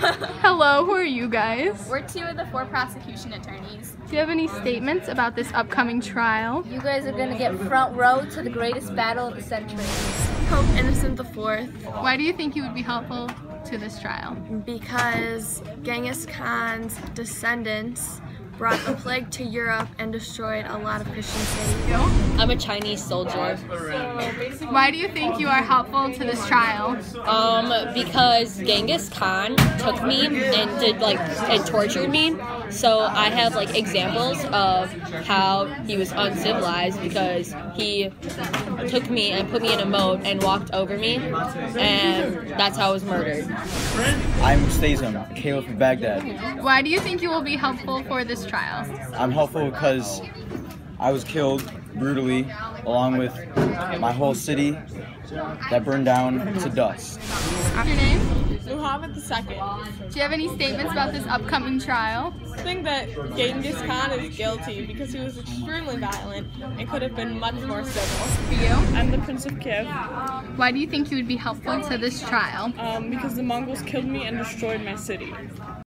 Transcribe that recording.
Hello, who are you guys? We're two of the four prosecution attorneys. Do you have any statements about this upcoming trial? You guys are gonna get front row to the greatest battle of the century. Pope Innocent IV Why do you think you would be helpful to this trial? because Genghis Khan's descendants brought the plague to Europe and destroyed a lot of Christian cities. I'm a Chinese soldier. Why do you think you are helpful to this trial? Um, because Genghis Khan took me and did like and tortured me. So I have like examples of how he was uncivilized because he took me and put me in a moat and walked over me, and that's how I was murdered. I'm Stazem, Caliph of Baghdad. Why do you think you will be helpful for this trial? I'm helpful because I was killed brutally along with my whole city that burned down to dust. Your name? Muhammad II. Do you have any statements about this upcoming trial? I think that Genghis Khan is guilty because he was extremely violent and could have been much more civil. For you? I'm the Prince of Kiev Why do you think you would be helpful to this trial? um, because the Mongols killed me and destroyed my city.